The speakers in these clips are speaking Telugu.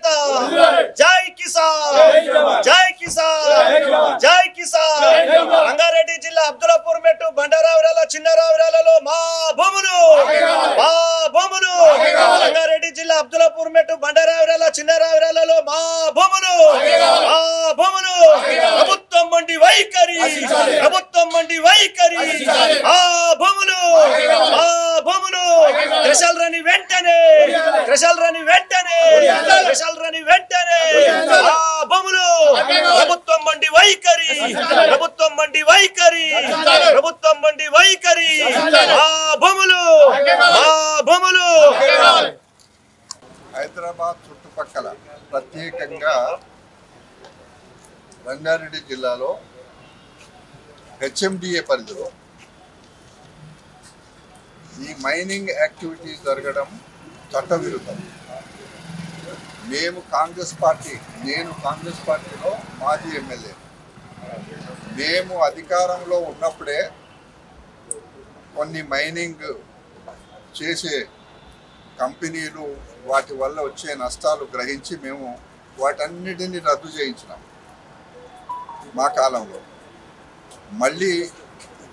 ఐక్యత జై కిసాన్ జై కిసాన్ జై కిసాన్ రంగారెడ్డి జిల్లా అబ్దుల్లాపూర్ మెట్టు బండారావురాల చిన్నరావురాలలో మా భూములు మా భూములు రంగారెడ్డి జిల్లా అబ్దుల్లాపూర్ మెట్టు బండారావురాల చిన్నరావురాలలో మా భూములు మా భూములు ప్రభుత్వం మండి వైఖరి ప్రభుత్వం మండి వైఖరి ఆ భూములు ఆ క్రిషల్ రని వెంటనే క్రిషల్ రని వెంటనే క్రిషల్ రని వెంటనే. ఆ భూములు ప్రభుత్వం మండి వైఖరి ప్రభుత్వం మండి వైఖరి ప్రభుత్వం మండి వైఖరి. ఆ భూములు ఆ భూములు. హైదరాబాద్ చుట్టుపక్కల ప్రత్యేకంగా రంగారెడ్డి జిల్లాలో హెచ్ఎండిఏ పరిధిలో ఈ మైనింగ్ యాక్టివిటీస్ జరగడం చట్టవిరుద్ధం. మేము కాంగ్రెస్ పార్టీ నేను కాంగ్రెస్ పార్టీలో మాజీ ఎమ్మెల్యే. మేము అధికారంలో ఉన్నప్పుడే కొన్ని మైనింగ్ చేసే కంపెనీలు వాటి వల్ల వచ్చే నష్టాలు గ్రహించి మేము వాటన్నిటిని రద్దు చేయించినాం మా కాలంలో. మళ్ళీ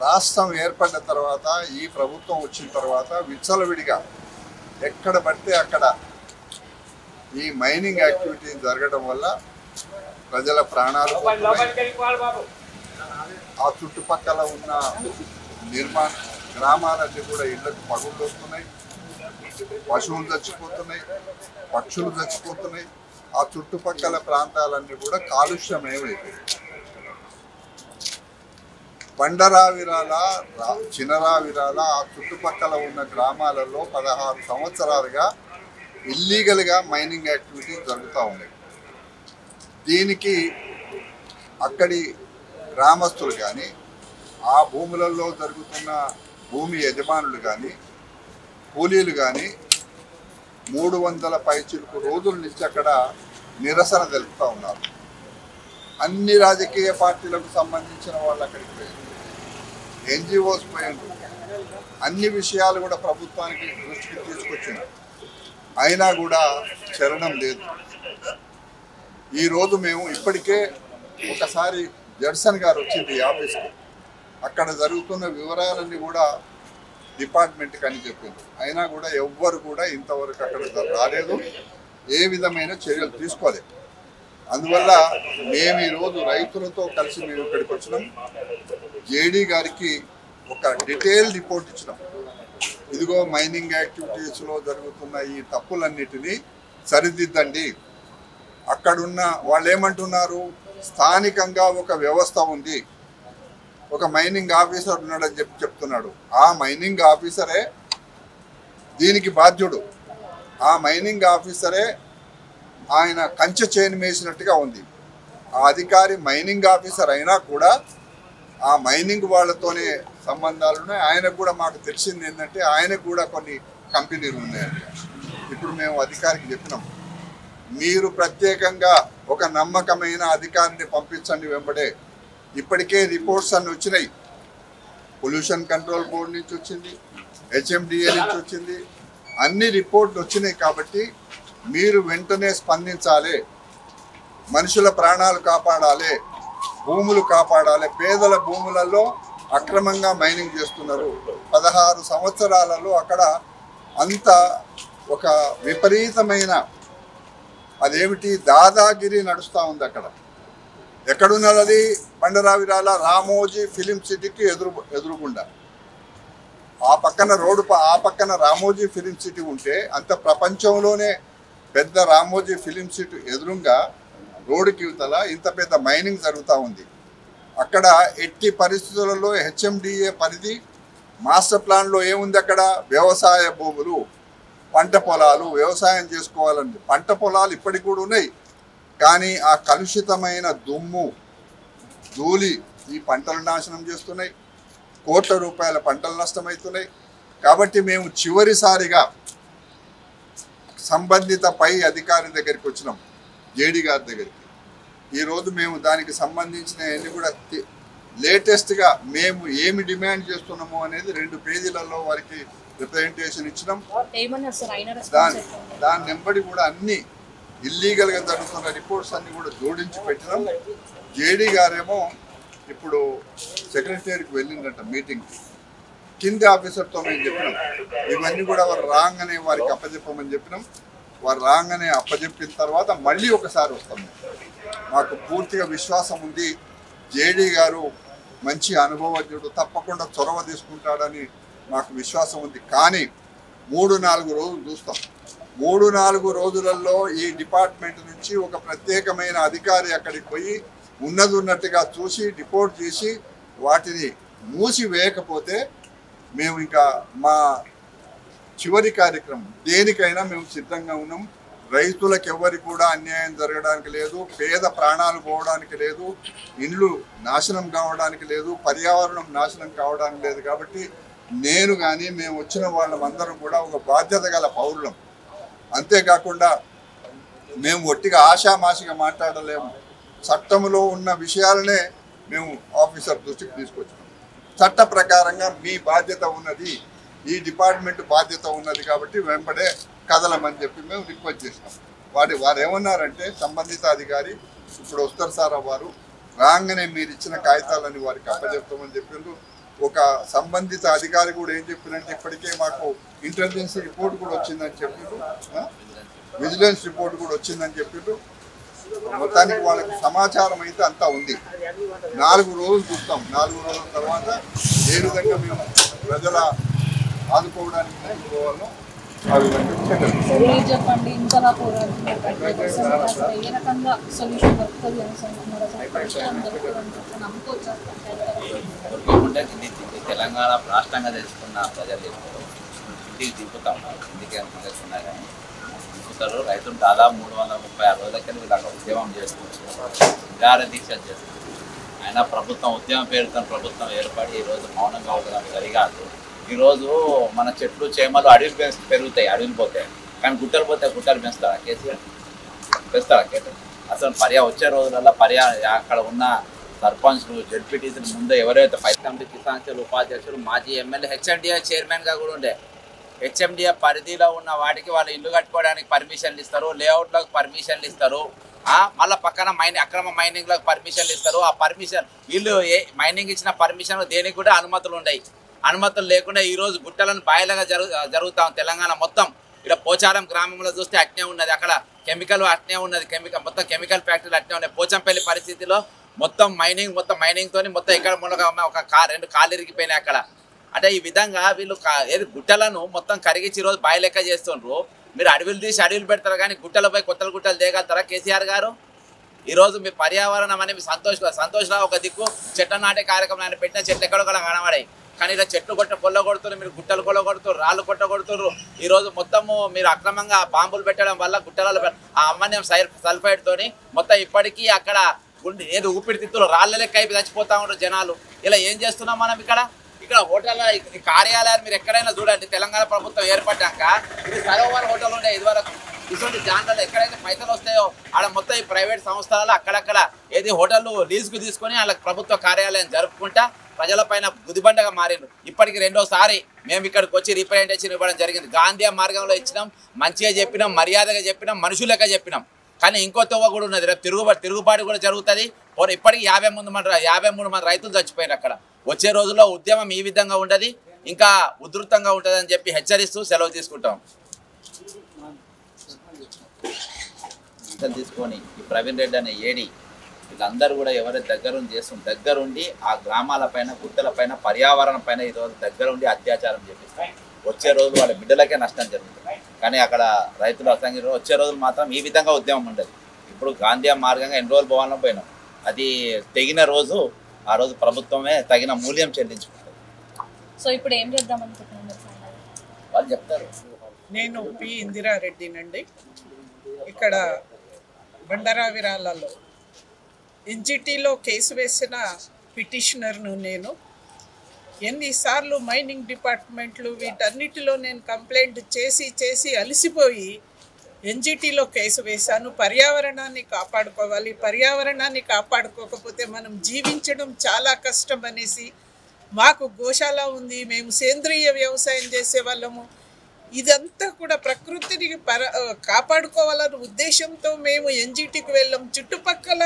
రాష్ట్రం ఏర్పడిన తర్వాత ఈ ప్రభుత్వం వచ్చిన తర్వాత విచ్చలవిడిగా ఎక్కడ పడితే అక్కడ ఈ మైనింగ్ యాక్టివిటీ జరగడం వల్ల ప్రజల ప్రాణాలు ఆ చుట్టుపక్కల ఉన్న నిర్మాణ గ్రామాలన్నీ కూడా ఇళ్ళకు పగుళ్ళు వస్తున్నాయి పశువులు చచ్చిపోతున్నాయి. పక్షులు చచ్చిపోతున్నాయి. ఆ చుట్టుపక్కల ప్రాంతాలన్నీ కూడా కాలుష్యం ఏమైపోయింది? బండరావిరాల రా- చినరావిరాల ఆ చుట్టుపక్కల ఉన్న గ్రామాలలో పదహారు సంవత్సరాలుగా ఇల్లీగల్గా మైనింగ్ యాక్టివిటీ జరుగుతూ ఉన్నాయి దీనికి అక్కడి గ్రామస్తులు కానీ ఆ భూములలో జరుగుతున్న భూమి యజమానులు కానీ కూలీలు కానీ మూడు వందల పైచిలుకు రోజుల నుంచి అక్కడ నిరసన తెలుపుతూ ఉన్నారు. అన్ని రాజకీయ పార్టీలకు సంబంధించిన వాళ్ళు అక్కడికి పోయారు. ఎన్జిఓస్ పోయారు అన్ని విషయాలు కూడా ప్రభుత్వానికి దృష్టికి తీసుకొచ్చింది అయినా కూడా చరణం లేదు. ఈరోజు మేము ఇప్పటికే ఒకసారి జడ్సన్ గారు వచ్చింది ఈ ఆఫీస్కి. అక్కడ జరుగుతున్న వివరాలన్నీ కూడా డిపార్ట్మెంట్కి అని చెప్పింది అయినా కూడా ఎవ్వరు కూడా ఇంతవరకు అక్కడ రాలేదు. ఏ విధమైన చర్యలు తీసుకోలేదు అందువల్ల మేము ఈరోజు రైతులతో కలిసి మేము ఇక్కడికి వచ్చినాం. జేడీ గారికి ఒక డీటెయిల్ రిపోర్ట్ ఇచ్చినాం. ఇదిగో మైనింగ్ యాక్టివిటీస్లో జరుగుతున్న ఈ తప్పులన్నిటినీ సరిదిద్దండి. అక్కడున్న వాళ్ళు ఏమంటున్నారు స్థానికంగా ఒక వ్యవస్థ ఉంది. ఒక మైనింగ్ ఆఫీసర్ ఉన్నాడని చెప్పి చెప్తున్నాడు. ఆ మైనింగ్ ఆఫీసరే దీనికి బాధ్యుడు. ఆ మైనింగ్ ఆఫీసరే ఆయన కంచె చైన్ వేసినట్టుగా ఉంది. ఆ అధికారి మైనింగ్ ఆఫీసర్ అయినా కూడా ఆ మైనింగ్ వాళ్ళతోనే సంబంధాలు ఉన్నాయి. ఆయనకు కూడా మాకు తెలిసింది ఏంటంటే ఆయనకు కూడా కొన్ని కంపెనీలు ఉన్నాయండి ఇప్పుడు మేము అధికారికి చెప్పినాం. మీరు ప్రత్యేకంగా ఒక నమ్మకమైన అధికారిని పంపించండి వెంబడే. ఇప్పటికే రిపోర్ట్స్ అన్ని వచ్చినాయి. పొల్యూషన్ కంట్రోల్ బోర్డు నుంచి వచ్చింది హెచ్ఎండిఏ నుంచి వచ్చింది. అన్ని రిపోర్ట్లు వచ్చినాయి కాబట్టి మీరు వెంటనే స్పందించాలి. మనుషుల ప్రాణాలు కాపాడాలి. భూములు కాపాడాలి. పేదల భూములలో అక్రమంగా మైనింగ్ చేస్తున్నారు. పదహారు సంవత్సరాలలో అక్కడ అంత ఒక విపరీతమైన అదేమిటి? దాదాగిరి నడుస్తూ ఉంది అక్కడ. ఎక్కడున్నది? అది బండరావిరాల రామోజీ ఫిలిం సిటీకి ఎదురు ఎదురుగుండా. ఆ పక్కన రోడ్డు ప- ఆ పక్కన రామోజీ ఫిలిం సిటీ ఉంటే అంత ప్రపంచంలోనే పెద్ద రామోజీ ఫిలిం సిటీ ఎదురుగా రోడ్డుకి ఇవతల ఇంత పెద్ద మైనింగ్ జరుగుతూ ఉంది. అక్కడ ఎట్టి పరిస్థితులలో హెచ్ఎండిఏ పరిధి మాస్టర్ ప్లాన్లో ఏముంది అక్కడ? వ్యవసాయ భూములు పంట పొలాలు వ్యవసాయం చేసుకోవాలండి. పంట పొలాలు ఇప్పటికి కూడా ఉన్నాయి. కానీ ఆ కలుషితమైన దుమ్ము ధూళి ఈ పంటలు నాశనం చేస్తున్నాయి. కోట్ల రూపాయల పంటలు నష్టమవుతున్నాయి. కాబట్టి మేము చివరిసారిగా సంబంధిత పై అధికారి దగ్గరికి వచ్చినాం. జేడి గారి దగ్గరికి. ఈరోజు మేము దానికి సంబంధించిన అన్ని కూడా లేటెస్ట్గా మేము ఏమి డిమాండ్ చేస్తున్నాము అనేది రెండు పేజీలలో వారికి రిప్రజెంటేషన్ ఇచ్చినాం. దాని దాని నెంబడి కూడా అన్ని ఇల్లీగల్గా జరుగుతున్న రిపోర్ట్స్ అన్ని కూడా జోడించి పెట్టినాం. జేడీ గారేమో ఇప్పుడు సెక్రటరీకి వెళ్ళిందంట మీటింగ్కి కింది ఆఫీసర్తో మేము చెప్పినాం. ఇవన్నీ కూడా వారు రాగానే వారికి అప్పచెప్పమని చెప్పినాం. వారు రాగానే అప్పజెప్పిన తర్వాత మళ్ళీ ఒకసారి వస్తాం. మాకు పూర్తిగా విశ్వాసం ఉంది. జేడీ గారు మంచి అనుభవజ్ఞుడు తప్పకుండా చొరవ తీసుకుంటాడని మాకు విశ్వాసం ఉంది. కానీ మూడు నాలుగు రోజులు చూస్తాం. మూడు నాలుగు రోజులలో ఈ డిపార్ట్మెంట్ నుంచి ఒక ప్రత్యేకమైన అధికారి అక్కడికి పోయి ఉన్నది ఉన్నట్టుగా చూసి రిపోర్ట్ చేసి వాటిని మూసివేయకపోతే మేము ఇంకా మా చివరి కార్యక్రమం. దేనికైనా మేము సిద్ధంగా ఉన్నాం. రైతులకు ఎవరికి కూడా అన్యాయం జరగడానికి లేదు పేద ప్రాణాలు పోవడానికి లేదు ఇండ్లు నాశనం కావడానికి లేదు పర్యావరణం నాశనం కావడానికి లేదు కాబట్టి నేను కానీ మేము వచ్చిన వాళ్ళమందరం కూడా ఒక బాధ్యత గల పౌరులం. అంతేకాకుండా మేము ఒట్టిగా ఆషామాషిగా మాట్లాడలేము. చట్టంలో ఉన్న విషయాలనే మేము ఆఫీసర్ దృష్టికి తీసుకొచ్చాము చట్ట ప్రకారంగా మీ బాధ్యత ఉన్నది ఈ డిపార్ట్మెంట్ బాధ్యత ఉన్నది కాబట్టి వెంబడే కదలమని చెప్పి మేము రిక్వెస్ట్ చేసినాం. వారి వారు ఏమన్నారంటే సంబంధిత అధికారి ఇప్పుడు వస్తారు సార్ వారు రాగానే మీరు ఇచ్చిన కాగితాలని వారికి అప్పచెప్తామని చెప్పిండ్రు ఒక సంబంధిత అధికారి కూడా ఏం చెప్పినంటే ఇప్పటికే మాకు ఇంటెలిజెన్స్ రిపోర్ట్ కూడా వచ్చిందని చెప్పిండ్రు విజిలెన్స్ రిపోర్ట్ కూడా వచ్చిందని చెప్పిండ్రు మొత్తానికి వాళ్ళకి సమాచారం అయితే అంతా ఉంది. నాలుగు రోజులు చూస్తాం. నాలుగు రోజుల తర్వాత ఏ విధంగా మేము ప్రజల ఆదుకోవడానికి చెప్పండి ఏ రకంగా సొల్యూషన్ దొరుకుతుంది తెలంగాణ రాష్ట్రంగా తెలుసుకున్న ప్రజలు ఇంటికి దింపుతా ఉన్నారు ఇంటికి అనుకున్నా కానీ దింపుతారు. రైతులు దాదాపు మూడు వందల ముప్పై ఆరు రోజులకి వీళ్ళు అక్కడ ఉద్యమం చేసుకుంటారు నిరార దీక్ష చేస్తారు అయినా ప్రభుత్వం ఉద్యమం పేరుతో ప్రభుత్వం ఏర్పడి ఈరోజు మౌనంగా ఉండడం సరికాదు. ఈరోజు మన చెట్లు చేమలు అడవిలు పెరుగుతాయి అడవిలు పోతాయి కానీ గుట్టలు పోతే గుట్టలు పెంచుతారా? కేసీఆర్? పెంచుతారా కేసీఆర్? అసలు పర్యా వచ్చే రోజులలో పర్యా అక్కడ ఉన్న సర్పంచ్లు జడ్పీటీసీలు ముందు ఎవరైతే ఫైవ్ కమిటీ కిసాన్ ఉపాధ్యక్షులు మాజీ ఎమ్మెల్యే హెచ్ఎండిఏ చైర్మన్గా కూడా ఉండే. హెచ్ఎండిఏ పరిధిలో ఉన్న వాటికి వాళ్ళు ఇల్లు కట్టుకోవడానికి పర్మిషన్లు ఇస్తారు లేఅవుట్లకు పర్మిషన్లు ఇస్తారు. మళ్ళీ పక్కన మైనింగ్ అక్రమ మైనింగ్లకు పర్మిషన్లు ఇస్తారు. ఆ పర్మిషన్ వీళ్ళు ఏ మైనింగ్ ఇచ్చిన పర్మిషన్ దేనికి కూడా అనుమతులు ఉన్నాయి అనుమతులు లేకుండా ఈ రోజు గుట్టలను బాయలుగా జరుగు జరుగుతాం తెలంగాణ మొత్తం. ఇక్కడ పోచారం గ్రామంలో చూస్తే అట్నే ఉన్నది. అక్కడ కెమికల్ అట్నే ఉన్నది. కెమికల్ మొత్తం కెమికల్ ఫ్యాక్టరీలు అట్నే ఉన్నాయి. పోచంపల్లి పరిస్థితిలో మొత్తం మైనింగ్ మొత్తం మైనింగ్ తోని మొత్తం ఇక్కడ మునగ ఒక కా రెండు కాలు ఇరిగిపోయినాయి అక్కడ. అంటే ఈ విధంగా వీళ్ళు కా- ఏది గుట్టలను మొత్తం కరిగించి ఈ రోజు బాయి లెక్క చేస్తుండ్రు. మీరు అడవులు తీసి అడవులు పెడతారు కానీ గుట్టలపై కొత్తలు గుట్టలు తేగలుగుతారా కేసీఆర్ గారు? ఈరోజు మీ పర్యావరణం అనేది సంతోష సంతోష్ ఒక దిక్కు. చెట్ల నాటే కార్యక్రమం ఆయన పెట్టిన చెట్లు ఎక్కడో కూడా కనబడాయి. కానీ ఇలా చెట్లు కొట్ట కొల్లగొడుతున్నారు మీరు గుట్టలు కొల్లగొడుతున్నారు రాళ్ళు కొట్ట ఈరోజు మొత్తము మీరు అక్రమంగా బాంబులు పెట్టడం వల్ల గుట్టలలో ఆ అమ్మన్యం సల్ఫైడ్ తోని మొత్తం ఇప్పటికీ అక్కడ గుండె ఏదో ఊపిరితిత్తులు రాళ్ళ లెక్క అయిపోయి చచ్చిపోతా ఉంటారు జనాలు. ఇలా ఏం చేస్తున్నాం మనం ఇక్కడ? ఇక్కడ హోటల్ కార్యాలయాలు మీరు ఎక్కడైనా చూడండి. తెలంగాణ ప్రభుత్వం ఏర్పడ్డాక ఇది సరోవర్ హోటల్ ఉండే ఇదివరకు. ఇటువంటి జాన్లలో ఎక్కడైతే పైసలు వస్తాయో ఆడ మొత్తం ఈ ప్రైవేట్ సంస్థలలో అక్కడక్కడ ఏది హోటళ్ళు లీజుకు తీసుకొని వాళ్ళకి ప్రభుత్వ కార్యాలయం జరుపుకుంటా ప్రజలపైన గుదిబండగా మారిండు ఇప్పటికి రెండోసారి మేము ఇక్కడికి వచ్చి రిప్రజెంటేషన్ ఇవ్వడం జరిగింది. గాంధీ మార్గంలో ఇచ్చినాం మంచిగా చెప్పినాం మర్యాదగా చెప్పినాం మనుషులక చెప్పినాం. కానీ ఇంకో తవ్వ కూడా ఉన్నది. రేపు తిరుగుబాటు తిరుగుబాటు కూడా జరుగుతుంది. పోనీ ఇప్పటికి యాభై మంది మన యాభై మూడు మంది రైతులు చచ్చిపోయారు అక్కడ. వచ్చే రోజుల్లో ఉద్యమం ఈ విధంగా ఉండదు. ఇంకా ఉధృతంగా ఉంటుంది అని చెప్పి హెచ్చరిస్తూ సెలవు తీసుకుంటాం. తీసుకొని ఈ ప్రవీణ్ రెడ్డి అనే ఏడి వీళ్ళందరూ కూడా ఎవరైతే దగ్గరుండి చేస్తుంది దగ్గరుండి ఆ గ్రామాల పైన గుట్టల పైన పర్యావరణం పైన ఈరోజు దగ్గరుండి అత్యాచారం చేపిస్తాం వచ్చే రోజు వాళ్ళ బిడ్డలకే నష్టం జరుగుతుంది. కానీ అక్కడ రైతులు అసంగి వచ్చే రోజులు మాత్రం ఈ విధంగా ఉద్యమం ఉండదు. ఇప్పుడు గాంధీ మార్గంగా ఎన్ని రోజులు పోవాలని పోయినాం? అది తెగిన రోజు ఆ రోజు ప్రభుత్వమే తగిన మూల్యం చెల్లించుకుంటుంది. సో ఇప్పుడు ఏం చేద్దాం? వాళ్ళు చెప్తారు. నేను పి ఇందిరారెడ్డినండి. ఇక్కడ బండరావిరాలలో ఎన్జిటీలో కేసు వేసిన పిటిషనర్ను నేను. ఎన్నిసార్లు మైనింగ్ డిపార్ట్మెంట్లు వీటన్నిటిలో నేను కంప్లైంట్ చేసి చేసి అలసిపోయి ఎన్జిటీలో కేసు వేశాను. పర్యావరణాన్ని కాపాడుకోవాలి. పర్యావరణాన్ని కాపాడుకోకపోతే మనం జీవించడం చాలా కష్టం అనేసి మాకు గోశాల ఉంది. మేము సేంద్రియ వ్యవసాయం చేసే వాళ్ళము. ఇదంతా కూడా ప్రకృతిని పర ఆ, కాపాడుకోవాలన్న ఉద్దేశంతో మేము ఎన్జిటీకి వెళ్ళాం. చుట్టుపక్కల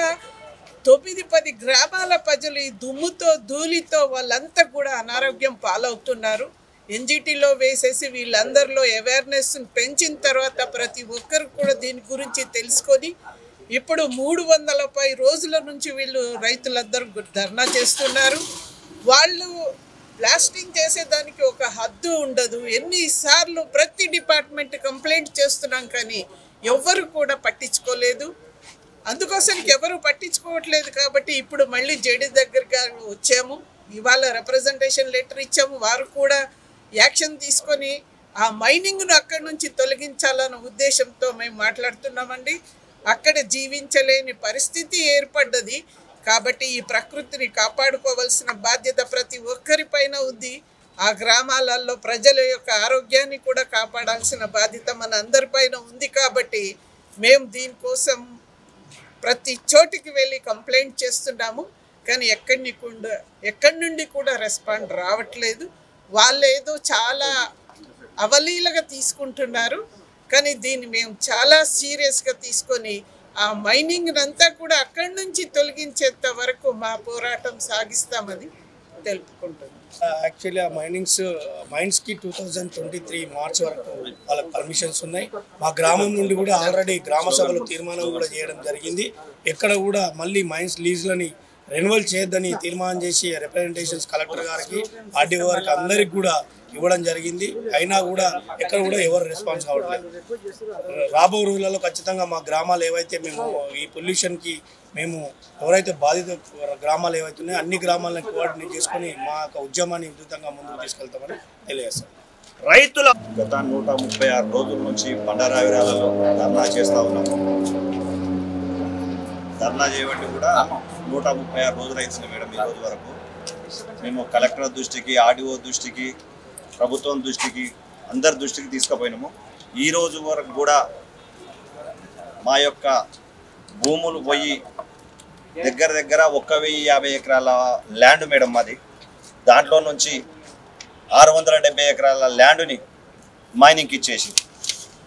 తొమ్మిది పది గ్రామాల ప్రజలు ఈ దుమ్ముతో ధూళితో వాళ్ళంతా కూడా అనారోగ్యం పాలవుతున్నారు. ఎన్జిటీలో వేసేసి వీళ్ళందరిలో అవేర్నెస్ పెంచిన తర్వాత ప్రతి ఒక్కరు కూడా దీని గురించి తెలుసుకొని ఇప్పుడు మూడు వందల పై రోజుల నుంచి వీళ్ళు రైతులందరూ ధర్నా చేస్తున్నారు. వాళ్ళు బ్లాస్టింగ్ చేసేదానికి ఒక హద్దు ఉండదు. ఎన్నిసార్లు ప్రతి డిపార్ట్మెంట్ కంప్లైంట్ చేస్తున్నాం కానీ ఎవ్వరు కూడా పట్టించుకోలేదు. అందుకోసం ఎవరు పట్టించుకోవట్లేదు కాబట్టి ఇప్పుడు మళ్ళీ జేడీ దగ్గరికి వచ్చాము. ఇవాళ రిప్రజెంటేషన్ లెటర్ ఇచ్చాము. వారు కూడా యాక్షన్ తీసుకొని ఆ మైనింగ్ను అక్కడి నుంచి తొలగించాలన్న ఉద్దేశంతో మేము మాట్లాడుతున్నామండి. అక్కడ జీవించలేని పరిస్థితి ఏర్పడ్డది. కాబట్టి ఈ ప్రకృతిని కాపాడుకోవాల్సిన బాధ్యత ప్రతి ఒక్కరిపైన ఉంది. ఆ గ్రామాలలో ప్రజల యొక్క ఆరోగ్యాన్ని కూడా కాపాడాల్సిన బాధ్యత మన అందరిపైన ఉంది కాబట్టి మేము దీనికోసం ప్రతి చోటికి వెళ్ళి కంప్లైంట్ చేస్తున్నాము. కానీ ఎక్కడి కూడా ఎక్కడి నుండి కూడా రెస్పాండ్ రావట్లేదు. వాళ్ళు ఏదో చాలా అవలీలగా తీసుకుంటున్నారు. కానీ దీన్ని మేము చాలా సీరియస్గా తీసుకొని ఆ మైనింగ్ అంతా కూడా అక్కడి నుంచి తొలగించేంత వరకు మా పోరాటం సాగిస్తామని తెలుపుకుంటుంది. యాక్చువల్లీ ఆ minings మైన్స్కి two thousand twenty three March వరకు వాళ్ళకి పర్మిషన్స్ ఉన్నాయి. మా గ్రామం నుండి కూడా ఆల్రెడీ గ్రామ సభలో తీర్మానం కూడా చేయడం జరిగింది. ఎక్కడ కూడా మళ్ళీ మైన్స్ లీజ్లని రెన్యువల్ చేయొద్దని తీర్మానం చేసి రిప్రజెంటేషన్స్ కలెక్టర్ గారికి ఆర్డీఓ గారికి అందరికి కూడా ఇవ్వడం జరిగింది. అయినా కూడా ఎక్కడ కూడా ఎవరు రెస్పాన్స్ అవ్వట్లేదు రాబో రోజులలో ఖచ్చితంగా మా గ్రామాలు ఏవైతే మేము ఈ పొల్యూషన్కి మేము ఎవరైతే బాధిత గ్రామాలు ఏవైతే ఉన్నాయో అన్ని గ్రామాలను కోఆర్డినేట్ చేసుకొని మా యొక్క ఉద్యమాన్ని విస్తృతంగా ముందుకు తీసుకెళ్తామని తెలియజేస్తాం. రైతుల గత నూట ముప్పై ఆరు రోజుల నుంచి బండారావిరాలలో ధర్నా చేస్తూ ఉన్నాము ధర్నా చేయబట్టి కూడా నూట ముప్పై ఆరు రోజులు అవుతుంది మేడం ఈ రోజు వరకు. మేము కలెక్టర్ దృష్టికి ఆర్డీఓ దృష్టికి ప్రభుత్వం దృష్టికి అందరి దృష్టికి తీసుకుపోయినాము. ఈరోజు వరకు కూడా మా యొక్క భూములు పోయి దగ్గర దగ్గర ఒక్క వెయ్యి యాభై ఎకరాల ల్యాండ్ మేడం మాది. దాంట్లో నుంచి ఆరు వందల డెబ్బై ఎకరాల ల్యాండ్ని మైనింగ్కి ఇచ్చేసి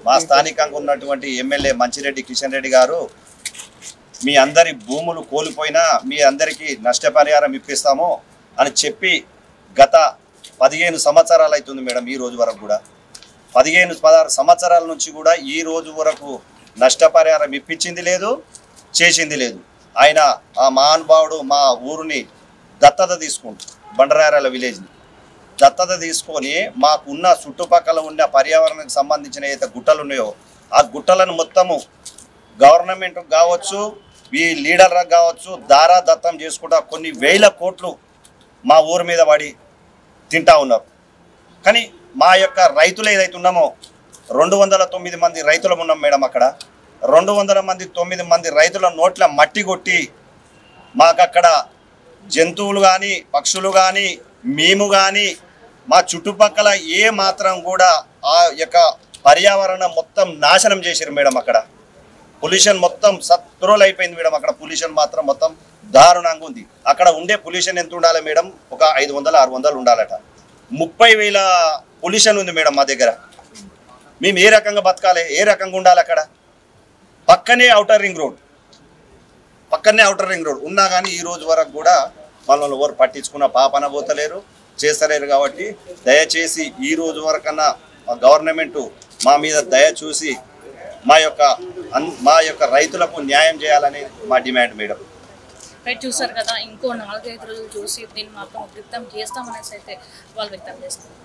మా స్థానికంగా ఉన్నటువంటి ఎమ్మెల్యే మంచిరెడ్డి కిషన్ రెడ్డి గారు మీ అందరి భూములు కోల్పోయినా మీ అందరికీ నష్టపరిహారం ఇప్పిస్తాము అని చెప్పి గత పదిహేను సంవత్సరాలు అవుతుంది మేడం ఈ రోజు వరకు కూడా. పదిహేను పదహారు సంవత్సరాల నుంచి కూడా ఈ రోజు వరకు నష్టపరిహారం ఇప్పించింది లేదు చేసింది లేదు. ఆయన ఆ మహానుభావుడు మా ఊరిని దత్తత తీసుకుంటు బండరారాల విలేజ్ని. దత్తత తీసుకొని మాకున్న చుట్టుపక్కల ఉన్న పర్యావరణానికి సంబంధించిన ఏదైతే గుట్టలు ఉన్నాయో ఆ గుట్టలను మొత్తము గవర్నమెంట్ కావచ్చు ఈ లీడర్లకు కావచ్చు దారా దత్తం చేసుకుంటా కొన్ని వేల కోట్లు మా ఊరి మీద పడి తింటా ఉన్నారు. కానీ మా యొక్క రైతులు ఏదైతే ఉన్నామో రెండు వందల తొమ్మిది మంది రైతులం ఉన్నాం మేడం అక్కడ. రెండు వందల మంది తొమ్మిది మంది రైతుల నోట్ల మట్టి కొట్టి మాకు అక్కడ జంతువులు కానీ పక్షులు కానీ మేము కానీ మా చుట్టుపక్కల ఏ మాత్రం కూడా ఆ యొక్క పర్యావరణం మొత్తం నాశనం చేశారు మేడం అక్కడ. పొల్యూషన్ మొత్తం సత్రోలు అయిపోయింది మేడం అక్కడ పొల్యూషన్ మాత్రం మొత్తం. దారుణంగా ఉంది. అక్కడ ఉండే పొల్యూషన్ ఎంత ఉండాలి మేడం? ఒక ఐదు వందలు ఆరు వందలు ఉండాలట. ముప్పై వేల పొల్యూషన్ ఉంది మేడం మా దగ్గర. మేము ఏ రకంగా బతకాలి? ఏ రకంగా ఉండాలి అక్కడ? పక్కనే అవుటర్ రింగ్ రోడ్ పక్కనే అవుటర్ రింగ్ రోడ్ ఉన్నా కానీ ఈ రోజు వరకు కూడా మనల్ని ఎవరు పట్టించుకున్న పాపన పోతలేరు చేస్తలేరు కాబట్టి దయచేసి ఈ రోజు వరకన్నా మా గవర్నమెంట్ మా మీద దయ చూసి మా యొక్క అన్- మా యొక్క రైతులకు న్యాయం చేయాలని మా డిమాండ్ మేడం. రైట్ చూసారు కదా ఇంకో నాలుగైదు రోజులు చూసి దీన్ని మాత్రం ఉద్రిక్తం చేస్తామనేసి అయితే వాళ్ళు వ్యక్తం చేస్తారు